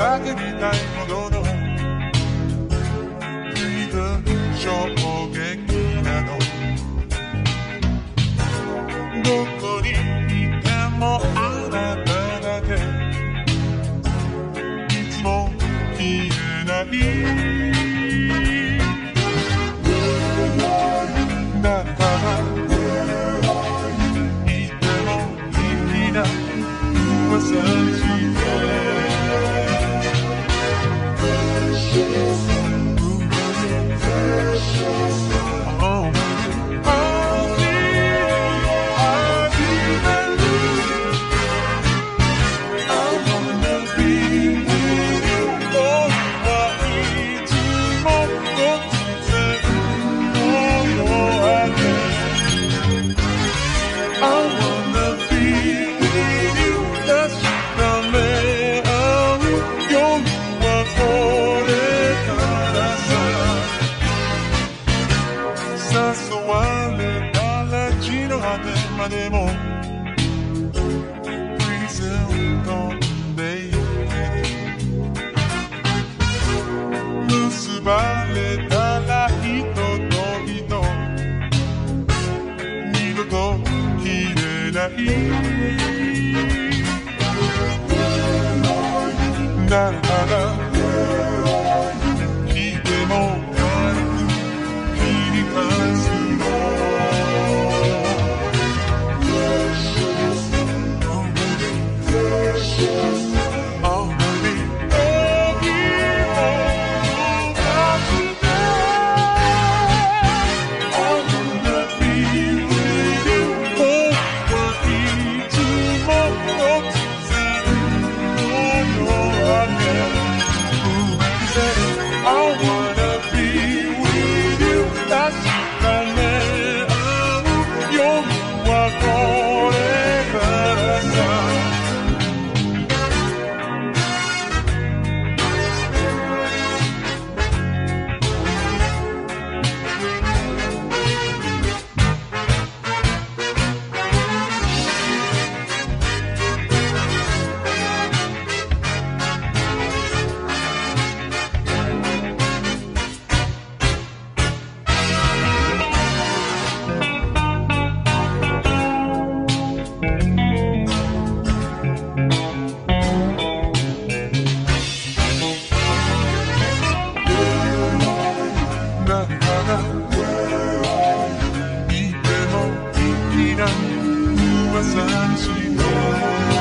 を開けて叫びたいほどの衝撃なの。どこにいてもあなただけ。いつも消えない。誰までも。Please don't baby 結ばれたら人と人二度と消えない誰噂にして